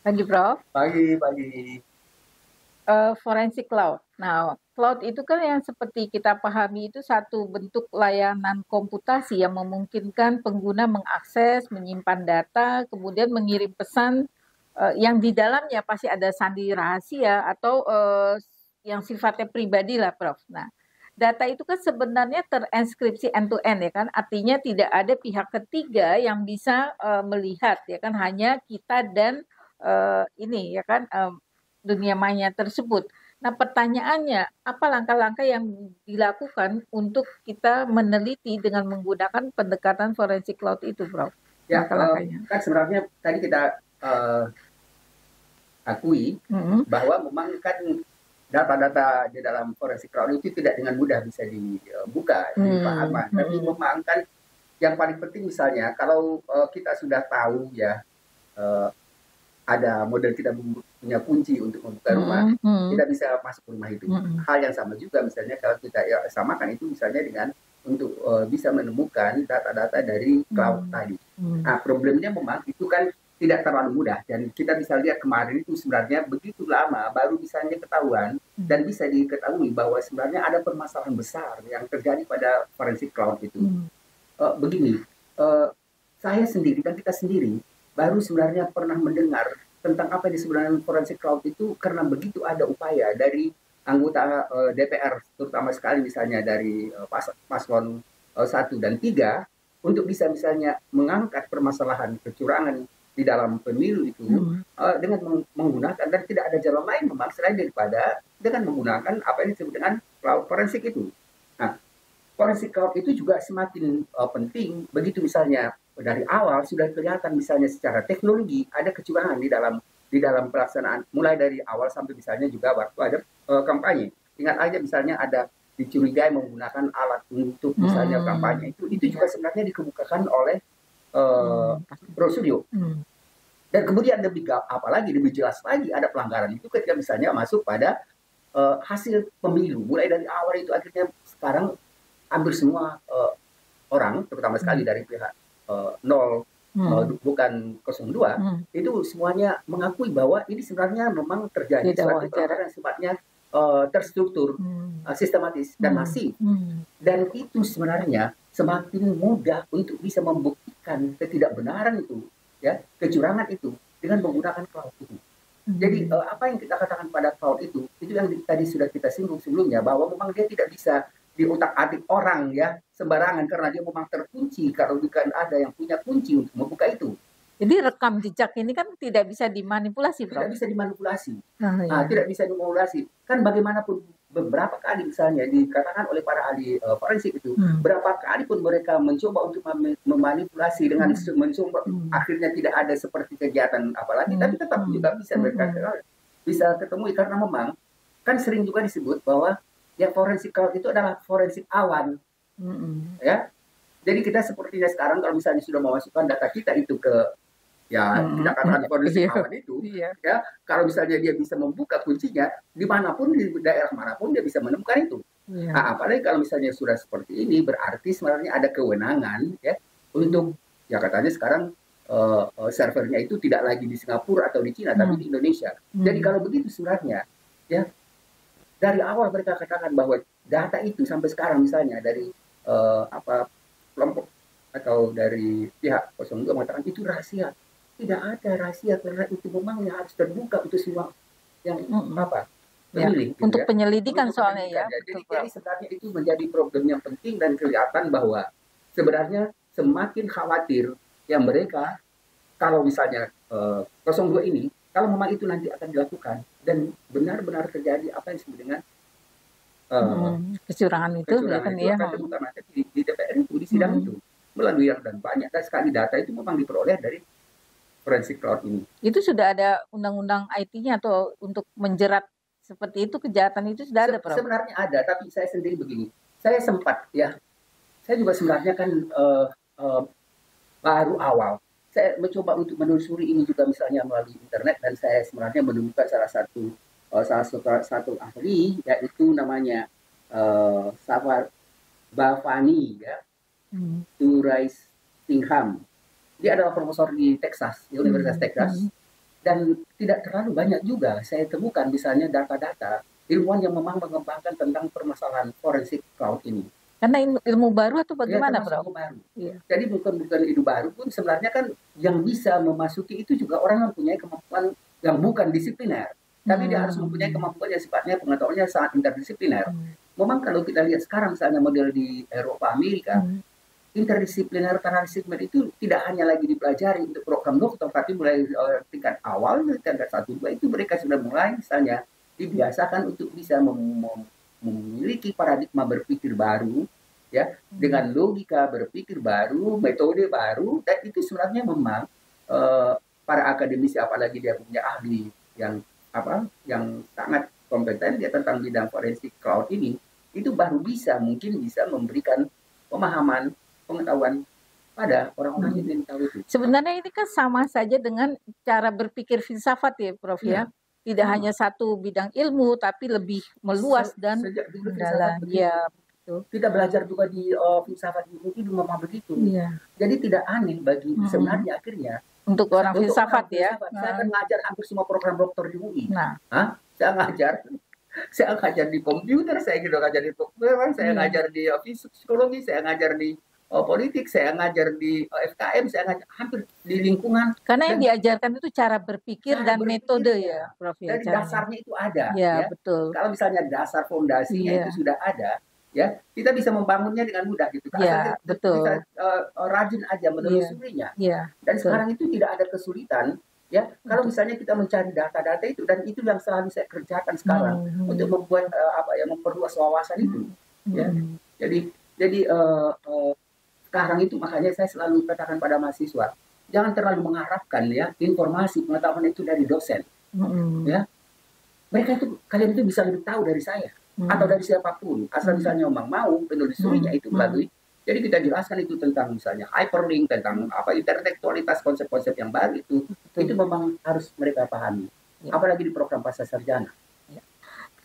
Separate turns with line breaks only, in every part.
Pagi, Prof.
Pagi, pagi.
Uh, forensic cloud. Nah, cloud itu kan yang seperti kita pahami itu satu bentuk layanan komputasi yang memungkinkan pengguna mengakses, menyimpan data, kemudian mengirim pesan uh, yang di dalamnya pasti ada sandi rahasia atau uh, yang sifatnya pribadi lah, Prof. Nah, data itu kan sebenarnya terenskripsi end to end ya kan, artinya tidak ada pihak ketiga yang bisa uh, melihat ya kan, hanya kita dan uh, ini ya kan uh, dunia maya tersebut. Nah pertanyaannya, apa langkah-langkah yang dilakukan untuk kita meneliti dengan menggunakan pendekatan forensik cloud itu, Prof?
Ya, uh, kan sebenarnya tadi kita uh, akui mm-hmm. bahwa memang kan data-data di dalam forensik cloud itu tidak dengan mudah bisa dibuka, mm-hmm. dipahami. Tapi mm-hmm. memang kan yang paling penting misalnya kalau uh, kita sudah tahu ya uh, ada model kita punya kunci untuk membuka rumah, mm -hmm. kita bisa masuk ke rumah itu. Mm -hmm. Hal yang sama juga misalnya kalau kita ya, samakan itu misalnya dengan untuk uh, bisa menemukan data-data dari cloud mm -hmm. tadi. Mm -hmm. Nah problemnya memang itu kan tidak terlalu mudah dan kita bisa lihat kemarin itu sebenarnya begitu lama baru misalnya ketahuan hmm. dan bisa diketahui bahwa sebenarnya ada permasalahan besar yang terjadi pada forensik cloud itu. Hmm. Uh, begini, uh, saya sendiri dan kita sendiri baru sebenarnya pernah mendengar tentang apa yang disebut dengan forensic cloud itu karena begitu ada upaya dari anggota uh, eh, DPR terutama sekali misalnya dari uh, pas, paslon uh, satu dan tiga untuk bisa misalnya mengangkat permasalahan kecurangan di dalam pemilu itu hmm. uh, dengan meng menggunakan dan tidak ada jalan lain memang selain daripada dengan menggunakan apa yang disebut dengan cloud forensik itu. Nah, forensik cloud itu juga semakin uh, penting begitu misalnya dari awal sudah kelihatan misalnya secara teknologi ada kecurangan di dalam di dalam pelaksanaan mulai dari awal sampai misalnya juga waktu ada uh, kampanye. Ingat aja misalnya ada dicurigai menggunakan alat untuk misalnya hmm. kampanye itu itu juga sebenarnya dikemukakan oleh uh, hmm. Hmm. Dan kemudian lebih apalagi lebih jelas lagi ada pelanggaran itu ketika misalnya masuk pada uh, hasil pemilu mulai dari awal itu akhirnya sekarang hampir semua uh, orang terutama sekali hmm. dari pihak uh, nol hmm. uh, bukan 02 hmm. itu semuanya mengakui bahwa ini sebenarnya memang terjadi suatu pelanggaran yang sifatnya uh, terstruktur, hmm. uh, sistematis dan hmm. masif. Hmm. Dan itu sebenarnya semakin mudah untuk bisa membuktikan ketidakbenaran itu, ya kecurangan itu dengan menggunakan cloud itu. Hmm. Jadi uh, apa yang kita katakan pada cloud itu, itu yang tadi sudah kita singgung sebelumnya bahwa memang dia tidak bisa di otak adik orang ya sembarangan karena dia memang terkunci kalau bukan ada yang punya kunci untuk membuka itu.
Jadi rekam jejak ini kan tidak bisa dimanipulasi,
Bro. Tidak bisa dimanipulasi. Nah, iya. nah, tidak bisa dimanipulasi. Kan bagaimanapun beberapa kali misalnya dikatakan oleh para ahli uh, forensik itu, hmm. berapa kali pun mereka mencoba untuk mem memanipulasi dengan hmm. mencoba hmm. akhirnya tidak ada seperti kegiatan apalagi, hmm. tapi tetap hmm. juga bisa mereka hmm. bisa ketemu karena memang kan sering juga disebut bahwa yang forensik cloud itu adalah forensik awan mm-hmm. ya jadi kita sepertinya sekarang kalau misalnya sudah memasukkan data kita itu ke ya mm-hmm. kita katakan forensik yeah. awan itu yeah. ya kalau misalnya dia bisa membuka kuncinya di mana pun di daerah mana pun dia bisa menemukan itu yeah. nah, apalagi kalau misalnya sudah seperti ini berarti sebenarnya ada kewenangan ya untuk ya katanya sekarang uh, servernya itu tidak lagi di Singapura atau di Cina, hmm. tapi di Indonesia. Hmm. Jadi kalau begitu sebenarnya, ya dari awal mereka katakan bahwa data itu sampai sekarang misalnya dari uh, apa kelompok atau dari pihak 02 mengatakan itu rahasia. Tidak ada rahasia karena itu memang yang harus terbuka untuk semua yang hmm. apa
pemilih. Ya, gitu untuk ya. penyelidikan untuk soalnya ya.
ya. Jadi, jadi sebenarnya itu menjadi problem yang penting dan kelihatan bahwa sebenarnya semakin khawatir yang mereka kalau misalnya uh, eh, 02 ini kalau memang itu nanti akan dilakukan dan benar-benar terjadi apa yang disebut dengan
uh, hmm, kecurangan itu,
kecurangan itu ya. akan terbuka nanti di, di DPR itu di sidang hmm. itu melalui yang dan banyak dan sekali data itu memang diperoleh dari forensik cloud ini.
Itu sudah ada undang-undang IT-nya atau untuk menjerat seperti itu kejahatan itu sudah Se ada, Prof?
Sebenarnya ada, tapi saya sendiri begini. Saya sempat ya, saya juga sebenarnya kan uh, uh, baru awal saya mencoba untuk menelusuri ini juga misalnya melalui internet dan saya sebenarnya menemukan salah satu uh, salah satu, satu ahli yaitu namanya uh, Safar Bavani ya hmm. Turais Tingham dia adalah profesor di Texas di Universitas hmm. Texas hmm. dan tidak terlalu banyak juga saya temukan misalnya data-data ilmuwan yang memang mengembangkan tentang permasalahan forensik cloud ini.
Karena ilmu baru atau bagaimana,
ya,
Bro?
Baru. Ya. Jadi bukan bukan ilmu baru pun sebenarnya kan yang bisa memasuki itu juga orang yang mempunyai kemampuan yang bukan disipliner. Tapi hmm. dia harus mempunyai kemampuan yang sifatnya pengetahuannya sangat interdisipliner. Hmm. Memang kalau kita lihat sekarang misalnya model di Eropa Amerika, hmm interdisipliner transdisipliner itu tidak hanya lagi dipelajari untuk program dokter, tapi mulai uh, tingkat awal, tingkat satu dua itu mereka sudah mulai misalnya dibiasakan untuk bisa mem memiliki paradigma berpikir baru, ya hmm. dengan logika berpikir baru, metode baru, dan itu sebenarnya memang uh, para akademisi apalagi dia punya ahli yang apa yang sangat kompeten dia tentang bidang forensik cloud ini itu baru bisa mungkin bisa memberikan pemahaman pengetahuan pada orang-orang yang ingin tahu itu.
Sebenarnya ini kan sama saja dengan cara berpikir filsafat ya, Prof ya. ya? Tidak hmm. hanya satu bidang ilmu, tapi lebih meluas Se dan
sejak dulu dalam. Ya, betul. Kita belajar juga di uh, filsafat itu memang begitu. Ya. Jadi tidak aneh bagi hmm. sebenarnya akhirnya
untuk orang untuk filsafat orang ya.
Filsafat. Nah. Saya akan ngajar hampir semua program dokter di UI. Nah, Hah? saya ngajar saya ngajar di komputer, saya juga ngajar di komputer, saya hmm. ngajar di uh, psikologi, saya ngajar di oh, politik, saya ngajar di oh, FKM, saya ngajar hampir di lingkungan.
Karena yang diajarkan itu cara berpikir cara dan berpikir, metode ya, Prof.
Ya, Dari dasarnya itu ada.
Ya, ya, betul.
Kalau misalnya dasar fondasinya ya. itu sudah ada, ya kita bisa membangunnya dengan mudah gitu.
Karena ya, kita, betul. Kita
uh, rajin aja menelusurinya. Ya, dan betul. sekarang itu tidak ada kesulitan. Ya, kalau misalnya kita mencari data-data itu dan itu yang selalu saya kerjakan sekarang hmm. hmm. untuk membuat uh, apa ya memperluas wawasan itu. Hmm. Ya, hmm. jadi jadi uh, uh, sekarang itu makanya saya selalu katakan pada mahasiswa, jangan terlalu mengharapkan ya informasi pengetahuan itu dari dosen. Mm-hmm. Ya, mereka itu kalian itu bisa lebih tahu dari saya mm-hmm. atau dari siapa pun. Asal misalnya memang mau penelusurinya mm-hmm. itu melalui. Jadi kita jelaskan itu tentang misalnya hyperlink, tentang apa intertekstualitas konsep-konsep yang baru itu, Betul. itu memang harus mereka pahami. Ya. Apalagi di program pasca sarjana.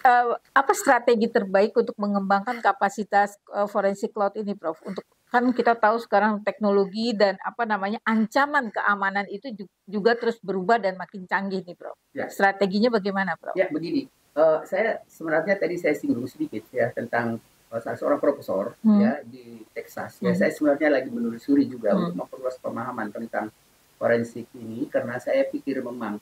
Uh, apa strategi terbaik untuk mengembangkan kapasitas uh, forensik cloud ini, Prof? Untuk kan kita tahu sekarang teknologi dan apa namanya ancaman keamanan itu juga terus berubah dan makin canggih nih, Bro. Ya. Strateginya bagaimana, Bro?
Ya, begini. Uh, saya sebenarnya tadi saya singgung sedikit ya tentang uh, salah seorang profesor hmm. ya di Texas. Ya, hmm. saya sebenarnya lagi menelusuri juga hmm. untuk memperluas pemahaman tentang forensik ini karena saya pikir memang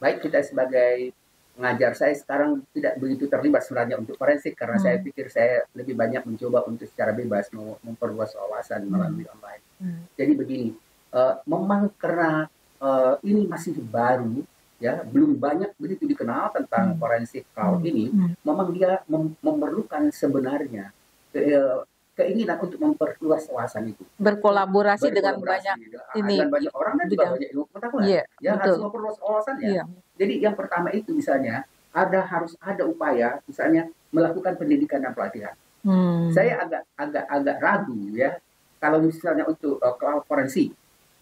baik kita sebagai mengajar saya sekarang tidak begitu terlibat sebenarnya untuk forensik karena hmm. saya pikir saya lebih banyak mencoba untuk secara bebas memperluas wawasan hmm. melalui online. Hmm. Jadi begini, uh, memang karena uh, ini masih baru ya belum banyak begitu dikenal tentang hmm. forensik cloud hmm. ini, hmm. memang dia mem memerlukan sebenarnya ke, uh, keinginan untuk memperluas wawasan itu.
Berkolaborasi, Berkolaborasi dengan banyak
ini dengan banyak orang dan juga banyak ilmu pengetahuan. Yeah, ya betul. harus memperluas wawasan ya. Yeah. Jadi yang pertama itu misalnya ada harus ada upaya misalnya melakukan pendidikan dan pelatihan. Hmm. Saya agak agak agak ragu ya kalau misalnya untuk uh, cloud forensik.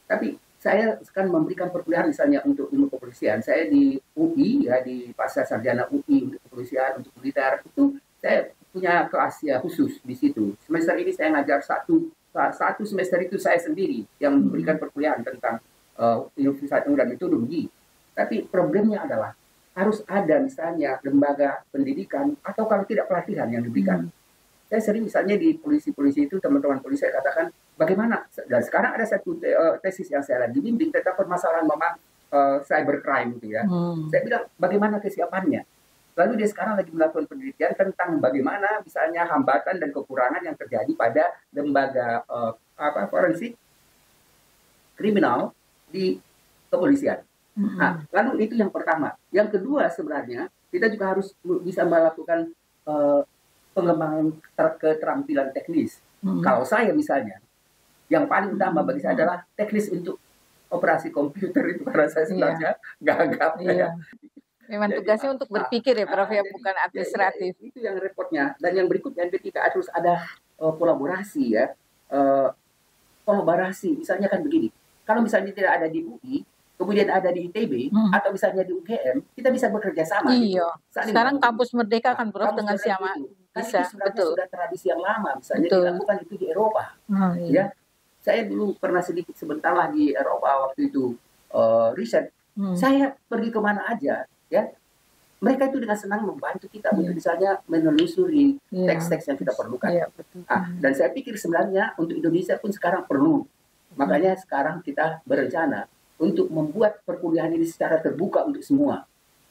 Tapi saya akan memberikan perkuliahan misalnya untuk ilmu kepolisian. Saya di UI ya di pasca sarjana UI untuk kepolisian untuk militer itu saya punya kelas ya khusus di situ. Semester ini saya ngajar satu satu semester itu saya sendiri yang memberikan perkuliahan tentang uh, ilmu dan metodologi tapi problemnya adalah harus ada misalnya lembaga pendidikan atau kalau tidak pelatihan yang diberikan. Hmm. Saya sering misalnya di polisi-polisi itu teman-teman polisi saya katakan bagaimana dan sekarang ada satu uh, tesis yang saya lagi bimbing tentang permasalahan memang uh, cybercrime gitu ya. Hmm. Saya bilang bagaimana kesiapannya. Lalu dia sekarang lagi melakukan penelitian tentang bagaimana misalnya hambatan dan kekurangan yang terjadi pada lembaga uh, apa forensik kriminal di kepolisian. Nah, lalu itu yang pertama. Yang kedua sebenarnya kita juga harus bisa melakukan uh, pengembangan keterampilan teknis. Hmm. Kalau saya misalnya, yang paling utama bagi saya adalah teknis untuk operasi komputer itu karena saya sebenarnya yeah. gagap. Iya. Ya.
Memang jadi, tugasnya untuk berpikir ya, Prof, ya, bukan administratif.
Ya, ya, itu yang repotnya. Dan yang berikutnya ketika harus ada uh, kolaborasi ya, uh, kolaborasi. Misalnya kan begini, kalau misalnya tidak ada di UI, kemudian ada di ITB hmm. atau misalnya di UGM, kita bisa bekerja sama.
Iya. Gitu. Sekarang kampus Merdeka kan Prof dengan siapa
bisa. Itu betul. Sudah tradisi yang lama, misalnya betul. dilakukan itu di Eropa. Oh, iya. Ya, saya dulu pernah sedikit sebentar lah di Eropa waktu itu uh, riset hmm. saya pergi ke mana aja ya mereka itu dengan senang membantu kita yeah. untuk misalnya menelusuri yeah. teks-teks yang kita perlukan. Yeah, betul. Ah, dan saya pikir sebenarnya untuk Indonesia pun sekarang perlu. Makanya sekarang kita berencana untuk membuat perkuliahan ini secara terbuka untuk semua.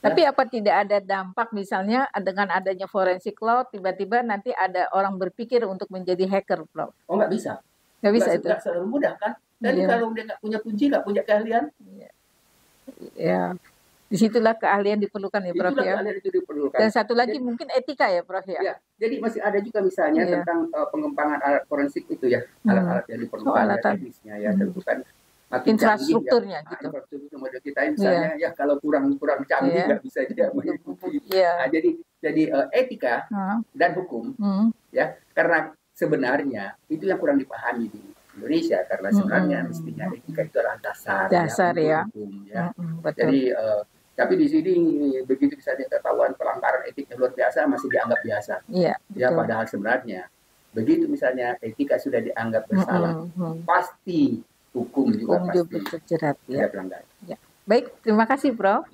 Tapi ya. apa tidak ada dampak misalnya dengan adanya forensik cloud tiba-tiba nanti ada orang berpikir untuk menjadi hacker cloud?
Oh nggak bisa.
Nggak bisa itu.
Nggak selalu mudah kan? Dan yeah. kalau dia nggak punya kunci, nggak punya keahlian.
Ya. Yeah. Di situlah keahlian diperlukan ya Prof
Itulah ya. keahlian itu diperlukan.
Dan satu lagi jadi, mungkin etika ya Prof ya. ya.
Jadi masih ada juga misalnya yeah. tentang uh, pengembangan alat forensik itu ya, hmm. alat-alat yang diperlukan, oh, alat ya, teknisnya ya, hmm. tentu kan
makin infrastrukturnya
canggih, ya. gitu. infrastruktur model kita misalnya yeah. ya kalau kurang kurang canggih iya. nggak yeah. bisa dia mengikuti. Yeah. Nah, jadi jadi uh, etika uh. dan hukum hmm. ya karena sebenarnya itu yang kurang dipahami di Indonesia karena sebenarnya hmm. mestinya etika itu adalah dasar,
dasar ya, ya.
hukum ya. Hmm, betul. Jadi uh, tapi di sini begitu bisa diketahuan pelanggaran etik yang luar biasa masih dianggap biasa.
Iya.
Ya padahal sebenarnya begitu misalnya etika sudah dianggap bersalah, mm -hmm. pasti hukum juga hukum pasti
terjerat ya. pelanggaran. Ya. Baik, terima kasih Prof.